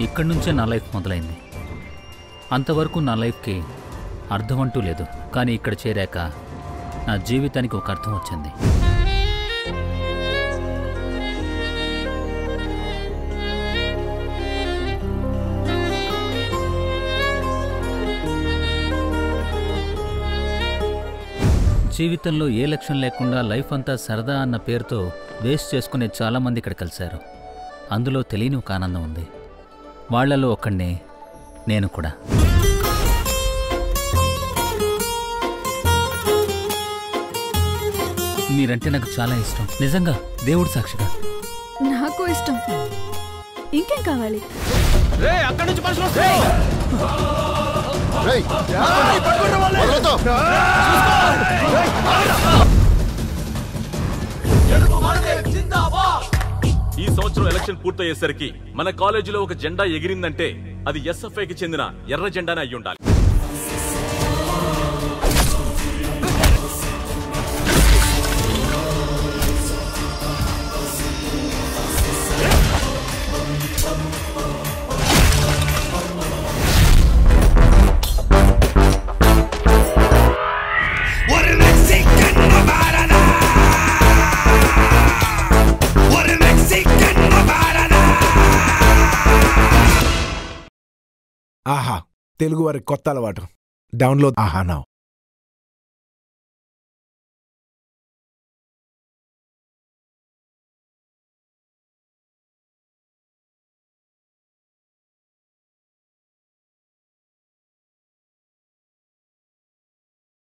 ఇక్కడి నుంచే నా లైఫ్ మొదలైంది. అంతవరకు నా లైఫ్కి అర్థం అంటూ లేదు. కానీ ఇక్కడ చేరాక నా జీవితానికి ఒక అర్థం వచ్చింది. జీవితంలో ఏ లక్ష్యం లేకుండా లైఫ్ అంతా సరదా అన్న పేరుతో వేస్ట్ చేసుకునే చాలామంది ఇక్కడ కలిశారు. అందులో తెలియని ఒక ఆనందం ఉంది. వాళ్ళలో ఒక్కడినే నేను కూడా. మీరంటే నాకు చాలా ఇష్టం. నిజంగా దేవుడు సాక్షిగా. నాకు ఇష్టం. ఇంకేం కావాలి? వదలొద్దు. ఈ సంవత్సరం ఎలక్షన్ పూర్తయ్యేసరికి మన కాలేజీలో ఒక జెండా ఎగిరిందంటే అది ఎస్ఎఫ్ఐకి చెందిన ఎర్ర జెండానే అయ్యుండాలి. ఆహా తెలుగువారి కొత్త అలవాటు. డౌన్లోడ్ ఆహా నౌ.